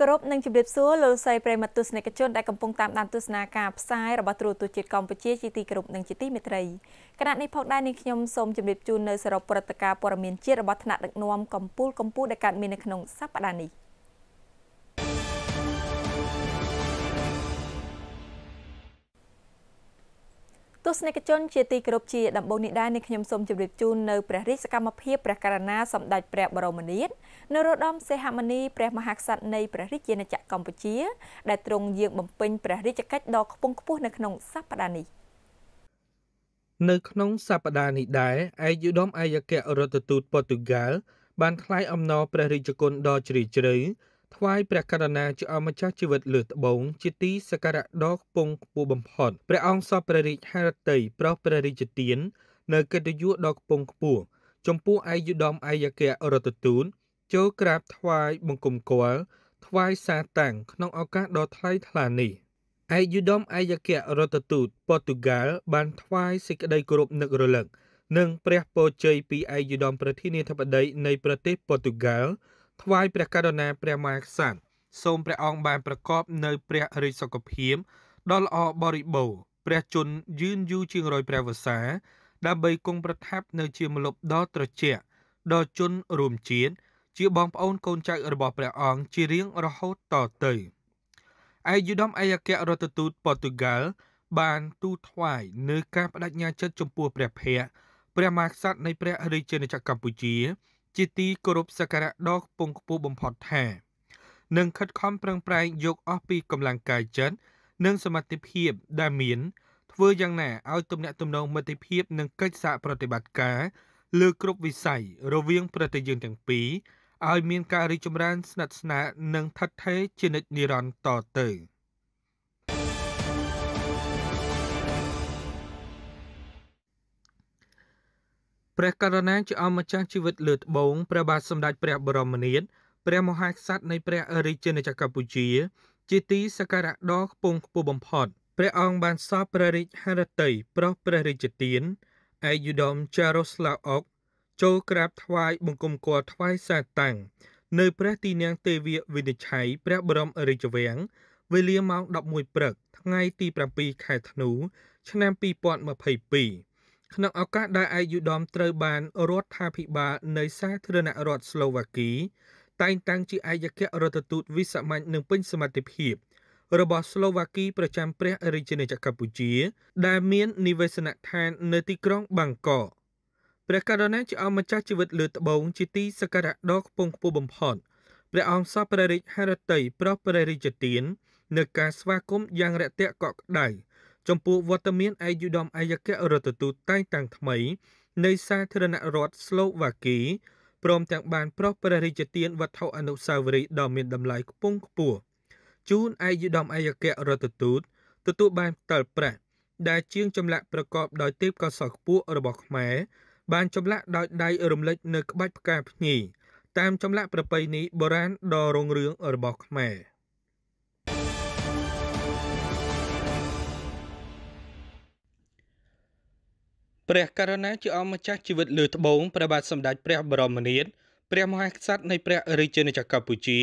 គោរពនិងជម្រាបសួរលោកស្រីប្រិមត្តទស្សនិកជនដែលកំពុងតាមដានទស្សនាការផ្សាយរបស់ទូរទស្សន៍ជាតិកម្ពុជាជាទីគោរពនិងជាទីមេត្រីគណៈនេះផងដែរនេះខ្ញុំសូមជម្រាបជូននៅសរុបព្រឹត្តិការណ៍ព័ត៌មានជាតិរបស់ថ្នាក់ដឹកនាំកម្ពុជាកម្ពុជាដែលកើតមាននៅក្នុងសប្តាហ៍នេះ។ ស្សនិកជនជាទីគោរពជាដំបូងនេះដែរនេះខ្ញុំសូមជម្រាបជូននៅព្រះរាជសកម្មភាពព្រះករណាសម្ដេចព្រះបរមនាថនរោត្តមសីហមុនីព្រះមហាក្សត្រនៃព្រះរាជាណាចក្រកម្ពុជា ដែលទ្រង់យាងបំពេញព្រះរាជកិច្ចដ៏ខ្ពង់ខ្ពស់នៅក្នុងសប្តាហ៍នេះនៅក្នុងសប្តាហ៍នេះដែរឯកឧត្តមអាយគ្គរដ្ឋទូតប៉ូទុយហ្គាល់បានថ្លែងអំណរព្រះរាជគុណដ៏ជ្រាលជ្រៅ ថ្វាយព្រះករុណាជាអម្ចាស់ជីវិតលើត្បូងជាទីសក្ការៈដ៏ខ្ពង់ខ្ពស់បំផុតព្រះអង្គសពព្រះរាជហឫទ័យប្រោសព្រះរាជទាននៅកិត្តិយសដ៏ខ្ពង់ខ្ពស់ចំពោះឯកឧត្តមឯកអគ្គរដ្ឋទូតចូលក្រាបថ្វាយបង្គំគាល់ថ្វាយសារតាំងក្នុងឱកាសដ៏ថ្លៃថ្លានេះឯកឧត្តមឯកអគ្គរដ្ឋទូតប៉ូទុយហ្គាល់បានថ្វាយសេចក្តីគោរពនឹករលឹកនិងព្រះពរជ័យពីឯកឧត្តមប្រធានាធិបតីនៃប្រទេសប៉ូទុយហ្គាល់ ថ្វាយព្រះករុណាព្រះមហាក្សត្រសូមព្រះអង្គបានប្រកបនៅព្រះរាជសុខភាពដ៏ល្អបរិបូរណ៍ព្រះជន្មយឺនយូរជាងរយព្រះវស្សា ដើម្បីគង់ប្រថាប់នៅជាម្លប់ដ៏ត្រជាក់ដ៏ជន់រួមជាតិជាបងប្អូនកូនចៅរបស់ព្រះអង្គជារៀងរហូតតទៅឯកឧត្តមឯកអគ្គរដ្ឋទូតប៉ូទុយហ្គាល់បានទូថ្វាយនៅការបដិញ្ញាចិត្តចំពោះព្រះភ័ក្ត្រព្រះមហាក្សត្រនៃព្រះរាជាណាចក្រកម្ពុជា ជាទីគោរពសក្ការៈដ៏ខ្ពង់ខ្ពស់បំផុតថានឹងខិតខំប្រឹងប្រែងយកអស់ពីកម្លាំងកាយចិត្តនិងសមត្ថភាពដែលមានធ្វើយ៉ាងណាឲ្យទំនាក់ទំនងមិត្តភាពនិងកិច្ចសហប្រតិបត្តិការលើគ្រប់វិស័យរវាងប្រទេសយើងទាំងពីរឲ្យមានការរីកចម្រើនស្និទ្ធស្នាលនិងថិតថេរជានិច្ចនិរន្តរ៍តទៅ។ ព្រះករុណាជាអម្ចាស់ជីវិតលើត្បូងព្រះបាទសម្ដេចព្រះបរមនាថព្រះមហាក្សត្រនៃព្រះរាជាណាចក្រកម្ពុជា ជាទីសក្ការៈដ៏ខ្ពង់ខ្ពស់បំផុតព្រះអង្គបានសពព្រះរាជហឫទ័យប្រោសព្រះរាជទានឯកឧត្តមចារ៉ូស្លាវអុកចូលក្រាបថ្វាយបង្គំគាល់ថ្វាយសារតាំងនៅព្រះទីនាំងទេវវិនិច្ឆ័យព្រះបរមរាជវាំងវេលាម៉ោង11ព្រឹកថ្ងៃទី7ខែធ្នូ ឆ្នាំ2022 ក្នុងឱកាសដែលឯកឧត្តមត្រូវបានរដ្ឋាភិបាលនៃសាធារណរដ្ឋស្លូវ៉ាគី តែងតាំងជាឯកអគ្គរដ្ឋទូតវិសាមញ្ញនិងពេញសមត្ថភាពរបស់ស្លូវ៉ាគីប្រចាំព្រះរាជាណាចក្រកម្ពុជា ដែលមាននិវេសនដ្ឋាននៅទីក្រុងបាងកកព្រះករុណាជាអម្ចាស់ជីវិតលើត្បូងជាទីសក្ការៈដ៏ខ្ពង់ខ្ពស់បំផុតព្រះអង្គសពព្រះរាជហឫទ័យប្រោសព្រះរាជទាននៅការស្វាគមន៍យ៉ាងរាក់ទាក់កក់ក្ដៅ ចំពោះវត្តមានឯកឧត្តមឯកអគ្គរដ្ឋទូតតែងតាំងថ្មី នៃសាធារណរដ្ឋស្លូវ៉ាគីព្រមទាំងបានប្រោសព្រះរាជទានវត្ថុអនុស្សាវរីយ៍ដ៏មានតម្លៃខ្ពង់ខ្ពស់ជូនឯកឧត្តមឯកអគ្គរដ្ឋទូតទទួលបានផ្តិលប្រាក់ដែលជាងចម្លាក់ប្រកបដោយទេពកោសល្យខ្ពស់របស់ខ្មែរបានចម្លាក់ដោយដៃរំលេចនៅក្បាច់ផ្កាភ្ញីតាមចម្លាក់ប្រពៃណីបុរាណដ៏រុងរឿងរបស់ខ្មែរ។ ព្រះករុណាជាអម្ចាស់ជីវិតលើត្បូងព្រះបាទសម្ដេចព្រះបរមនាថព្រះមហាក្សត្រនៃព្រះរាជាណាចក្រកម្ពុជា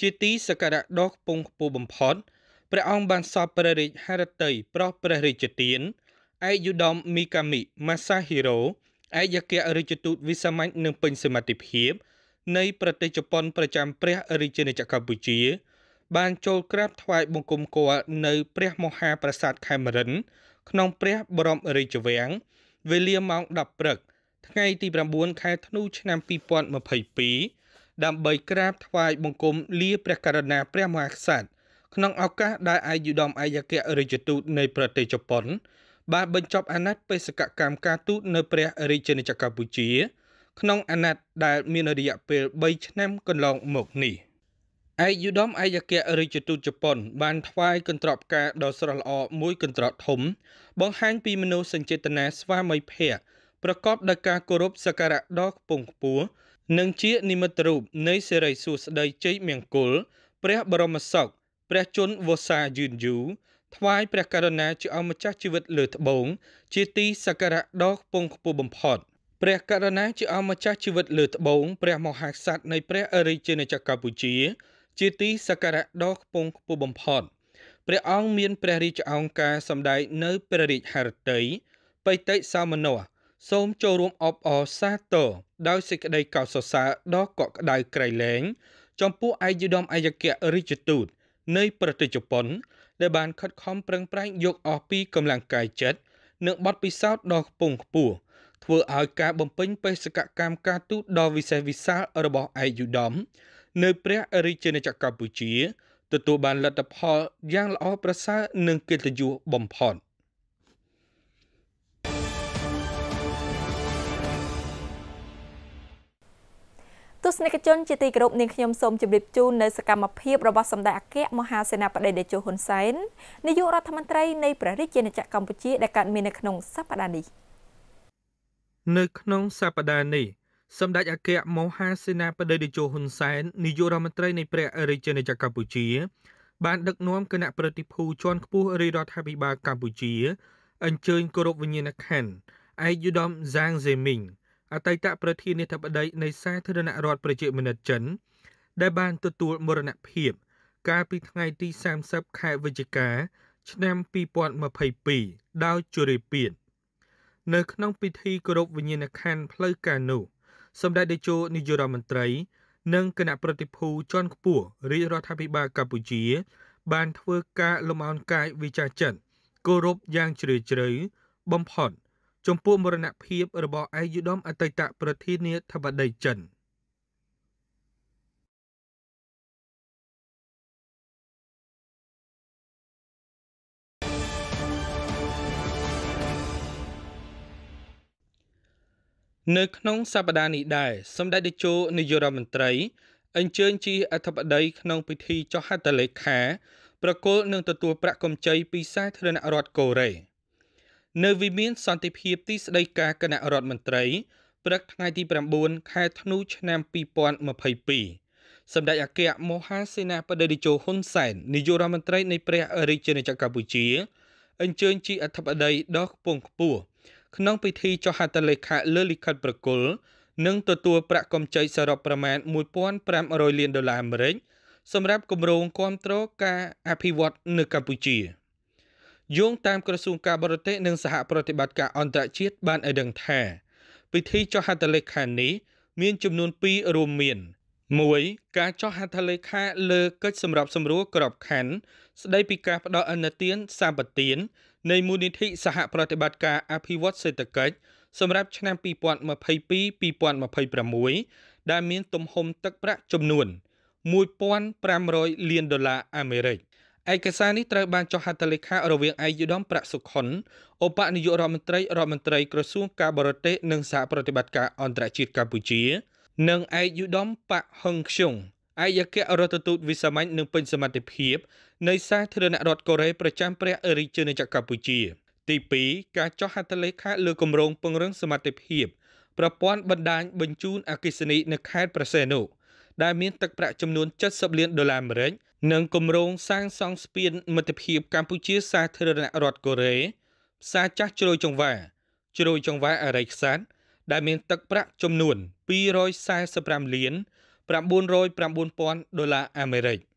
ជាទីសក្ការៈដ៏ខ្ពង់ខ្ពស់បំផុតព្រះអង្គបានសពព្រះរាជហឫទ័យប្រោសព្រះរាជទានឯកឧត្តមមីកាមីម៉ាសាហ៊ីរ៉ូឯកអគ្គរដ្ឋទូតវិសាមញ្ញនិងពេញសមត្ថភាពនៃប្រទេសជប៉ុនប្រចាំព្រះរាជាណាចក្រកម្ពុជា បានចូលក្រាបថ្វាយបង្គំគាល់នៅព្រះមហាប្រាសាទខេមរិនក្នុងព្រះបរមរាជវាំង វេលាម៉ោង10ព្រឹកថ្ងៃទី9ខែធ្នូឆ្នាំ2022ដើម្បីក្រាបថ្វាយបង្គំលាព្រះករុណាព្រះមហាក្សត្រក្នុងឱកាសដែលឯកឧត្តមឯកអគ្គរដ្ឋទូតនៃប្រទេសជប៉ុន បានបញ្ចប់អាណត្តិបេសកកម្មការទូតនៅព្រះរាជាណាចក្រកម្ពុជា ក្នុងអាណត្តិដែលមានរយៈពេល3ឆ្នាំកន្លងមកនេះ ឯកឧត្តមឯកអគ្គរដ្ឋទូតជប៉ុន បានថ្វាយកន្ត្រកផ្កាដ៏ស្រស់ល្អមួយកន្ត្រកធំ បង្ហាញពីមនោសញ្ចេតនាស្វាមីភក្តិប្រកបដោយការគោរពសក្ការៈដ៏ខ្ពង់ខ្ពស់និងជានិមិត្តរូបនៃសិរីសួស្តីជ័យមង្គល ព្រះបរមសុខព្រះជន្មវស្សាយឺនយូរថ្វាយព្រះករុណាជាអម្ចាស់ជីវិតលើត្បូង ជាទីសក្ការៈដ៏ខ្ពង់ខ្ពស់បំផុតព្រះករុណាជាអម្ចាស់ជីវិតលើត្បូងព្រះមហាក្សត្រនៃព្រះរាជាណាចក្រកម្ពុជា ជាទីសក្ការៈដ៏ខ្ពង់ខ្ពស់បំផុតព្រះអង្គមានព្រះរាជអង្គការសម្ដែងនៅព្រះរាជហឫទ័យបិតិសាមនោសូមចូលរួមអបអរសាទរដោយសេចក្តីកោតសរសើរដ៏កក់ក្ដៅក្រៃលែងចំពោះឯកឧត្តមឯកអគ្គរដ្ឋទូតនៃប្រទេសជប៉ុន ដែលបានខិតខំប្រឹងប្រែងយកអស់ពីកម្លាំងកាយចិត្តនិងបទពិសោធន៍ដ៏ខ្ពង់ខ្ពស់ធ្វើឲ្យការបំពេញបេសកកម្មការទូតដ៏វិសេសវិសាលរបស់ឯកឧត្តម នៅព្រះរាជាណាចក្រកម្ពុជាទទួលបានលទ្ធផលយ៉ាងល្អប្រសើរនិងកិត្តិយសបំផុតទស្សនិកជនជាទីគោរពនាងខ្ញុំសូមជម្រាបជូននៅសកម្មភាពរបស់សម្ដេចអគ្គមហាសេនាបតីតេជោហ៊ុនសែននាយករដ្ឋមន្ត្រីនៃព្រះរាជាណាចក្រកម្ពុជាដែលកើតមាននៅក្នុងសប្តាហ៍នេះនៅក្នុងសប្តាហ៍នេះ សម្ដេចអគ្គមហាសេនាបតីតេជោហ៊ុនសែននាយករដ្ឋមន្ត្រីនៃព្រះរាជាណាចក្រកម្ពុជា បានដឹកនាំគណៈប្រតិភូជាន់ខ្ពស់រាជរដ្ឋាភិបាលកម្ពុជា អញ្ជើញគោរពវិញ្ញាណក្ខន្ធឯកឧត្តមហ្សាងហ្សេមីងអតីតប្រធានាធិបតីនៃសាធារណរដ្ឋប្រជាមានិតចិន ដែលបានទទួលមរណភាព កាលពីថ្ងៃទី30ខែវិច្ឆិកា ឆ្នាំ2022ដោយជរាពៀននៅក្នុងពិធីគោរពវិញ្ញាណក្ខន្ធផ្លូវការនោះ សម្ដេចតេជោនាយករដ្ឋមន្ត្រី និងគណៈប្រតិភូជាន់ខ្ពស់រាជរដ្ឋាភិបាលកម្ពុជា បានធ្វើការលំអោនកាយវិចារចិត្តគោរពយ៉ាងជ្រាលជ្រៅបំផុតចំពោះមរណភាពរបស់ឯកឧត្តមអតីតប្រធានាធិបតីចិន នៅក្នុងសប្តាហ៍នេះដែរសម្ដេចតេជោនាយករដ្ឋមន្ត្រីអញ្ជើញជាអធិបតីក្នុងពិធីចុះហត្ថលេខាប្រគល់នឹងទទួលប្រាក់កម្ចីពីសាធារណរដ្ឋកូរ៉េនៅវិមានសន្តិភាពទីស្តីការគណៈរដ្ឋមន្ត្រីព្រឹកថ្ងៃទី9ខែធ្នូឆ្នាំ2022សម្ដេចអគ្គមហាសេនាបតីតេជោហ៊ុនសែននាយករដ្ឋមន្ត្រីនៃព្រះរាជាណាចក្រកម្ពុជា អញ្ជើញជាអធិបតីដ៏ខ្ពង់ខ្ពស់ ក្នុងពិធីចុះហត្ថលេខាលើលិខិតប្រគល់និងទទួលប្រាក់កម្ចីសរុបប្រមាណ1500លានដុល្លារអាមេរិកសម្រាប់គម្រោងគ្រប់គ្រងការអភិវឌ្ឍនៅកម្ពុជា។យោងតាមក្រសួងការបរទេសនិងសហប្រតិបត្តិការអន្តរជាតិបានឲ្យដឹងថា ពិធីចុះហត្ថលេខានេះមានចំនួន2រួមមាន1ការចុះហត្ថលេខាលើកិច្ចសម្របសម្រួលក្របខ័ណ្ឌស្ដីពីការផ្ដល់អនុទានសម្បទាន នៃមូលនិធិសហប្រតិបត្តិការអភិវឌ្ឍសេដ្ឋកិច្ចសម្រាប់ឆ្នាំ2022-2026ដែលមានទំហំទឹកប្រាក់ចំនួន1500លានដុល្លារអាមេរិកឯកសារនេះត្រូវបានចុះហត្ថលេខារវាងឯកឧត្តមប្រាក់សុខុនឧបនាយករដ្ឋមន្ត្រីរដ្ឋមន្ត្រីក្រសួងការបរទេសនិងសហប្រតិបត្តិការអន្តរជាតិកម្ពុជា និងឯកឧត្តមប៉ាក់ហឹងខ្ជុង ឯកអគ្គរដ្ឋទូតវិសាមញ្ញនិងពេញសមត្ថភាពនៃសាធារណរដ្ឋកូរ៉េប្រចាំព្រះរាជាណាចក្រកម្ពុជា ទី2ការចុះហត្ថលេខាលើគម្រោងពង្រឹងសមត្ថភាពប្រព័ន្ធបណ្ដាញបញ្ជូនអគ្គិសនីនៅខេត្តប្រសេនុដែលមានទឹកប្រាក់ចំនួន70លានដុល្លារអាមេរិកនិងគម្រោងសាងសង់ស្ពានមិត្តភាពកម្ពុជាសាធារណរដ្ឋកូរ៉េផ្សារចាស់ជ្រោយចង្វាជ្រោយចង្វាអរិយខ្សាត់ដែលមានទឹកប្រាក់ចំនួន245លាន 909,000ដុល្លារអាមេរិក។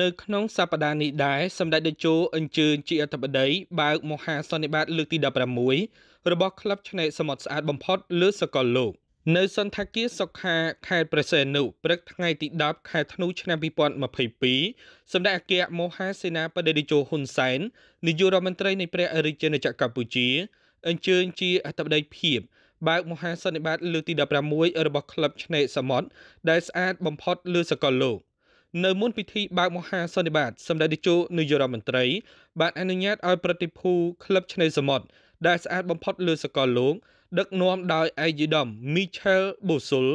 នៅក្នុងសប្តាហ៍នេះដែរសម្ដេចតេជោអញ្ជើញជាអធិបតីបើកមហាសន្និបាតលើកទី16របស់ក្លឹបឆ្នេរសមុទ្រស្អាតបំផុតលើសកលលោក នៅសន្តាគារសុខាខេត្តព្រះសីហនុព្រឹកថ្ងៃទី10ខែធ្នូឆ្នាំ2022សម្ដេចអគ្គមហាសេនាបតីតេជោហ៊ុនសែននាយករដ្ឋមន្ត្រីនៃព្រះរាជាណាចក្រកម្ពុជាអញ្ជើញជាអធិបតីភាពបើកមហាសន្និបាតលើកទី16របស់ក្លឹបឆ្នេរសមុទ្រដែលស្អាតបំផុតលើសកលលោកនៅមុនពិធីបើកមហាសន្និបាតសម្ដេចតេជោនាយករដ្ឋមន្ត្រីបានអនុញ្ញាតឲ្យប្រតិភូក្លឹបឆ្នេរសមុទ្រដែលស្អាតបំផុតលើសកលលោក ដឹកនាំដោយឯកឧត្តម Michel Bosul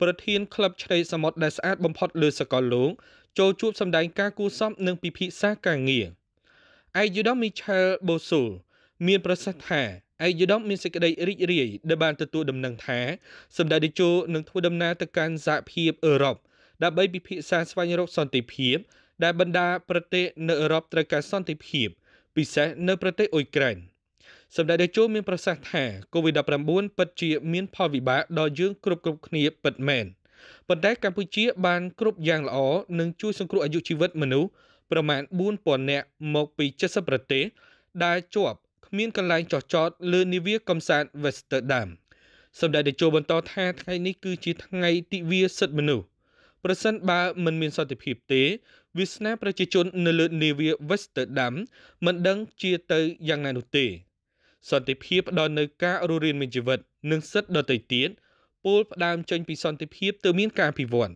ប្រធានក្លឹបឆ្នេរសមុទ្រដែលស្អាតបំផុតលើសកលលោកចូលជួបសម្ដែងការគូសពនិងពិភាក្សាការងារឯកឧត្តម Michel Bosul មានប្រសាសន៍ថាឯកឧត្តមមានសេចក្តីរីករាយដែលបានទទួលដំណឹងថាសម្ដេចតេជោនឹងធ្វើដំណើរទៅកាន់សហភាពអឺរ៉ុបដើម្បីពិភាក្សាស្វែងរកសន្តិភាព ដែលបណ្ដាប្រទេសនៅអឺរ៉ុបត្រូវការសន្តិភាព ពិសេសនៅប្រទេសអ៊ុយក្រែន សម្ដេចតេជោមានប្រសាសន៍ថា COVID-19 ពិតជាមានផលវិបាកដល់យើងគ្រប់គ្រប់គ្នាពិតមែនប៉ុន្តែកម្ពុជាបានគ្រប់យ៉ាងល្អនិងជួយសង្គ្រោះអាយុជីវិតមនុស្សប្រមាណ4000នាក់មកពី70ប្រទេសដែលជាប់គ្មានកន្លែងចោះចតលើនាវាកំសាន្ត Westerdam សម្ដេចតេជោបន្តថាថ្ងៃនេះគឺជាថ្ងៃទិវាសិទ្ធិមនុស្សប្រសិនបើមិនមានសន្តិភាពទេវាសនាប្រជាជននៅលើនាវា Westerdam មិនដឹងជាទៅយ៉ាងណានោះទេ សន្តិភាពផ្ដល់នូវការរស់រានមានជីវិត និងសិទ្ធិដទៃទៀតពលផ្ដើមចេញពីសន្តិភាពទៅមានការអភិវឌ្ឍ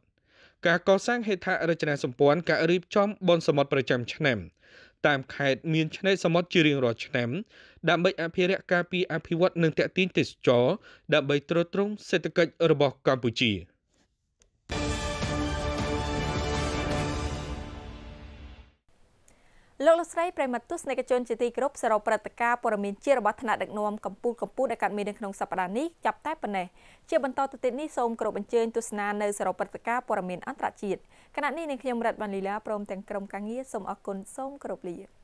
ការកសាងហេដ្ឋារចនាសម្ព័ន្ធការរៀបចំបនសមុទ្រប្រចាំឆ្នាំតាមខេត្តមានឆ្នេរសមុទ្រជារៀងរាល់ឆ្នាំដើម្បីអភិរក្សការពារអភិវឌ្ឍនិងតេទៀងទេសចរដើម្បីទ្រទ្រង់សេដ្ឋកិច្ចរបស់កម្ពុជា។ លោកលោកស្រីប្រិមត្តទស្សនិកជនជាទីគោរពសរុបព្រឹត្តិការណ៍ព័ត៌មានជារបស់ថ្នាក់ដឹកនាំកម្ពុជាកម្ពុជាដែលកាត់មាននៅក្នុងសប្តាហ៍នេះចាប់តែប៉ុណ្ណេះជាបន្តទៅទៀតនេះសូមគោរពអញ្ជើញទស្សនានៅសរុបព្រឹត្តិការណ៍ព័ត៌មានអន្តរជាតិគណៈនេះនឹងខ្ញុំរ៉ាត់វ៉ាន់លីឡាព្រមទាំងក្រុមការងារសូមអរគុណសូមគោរពលា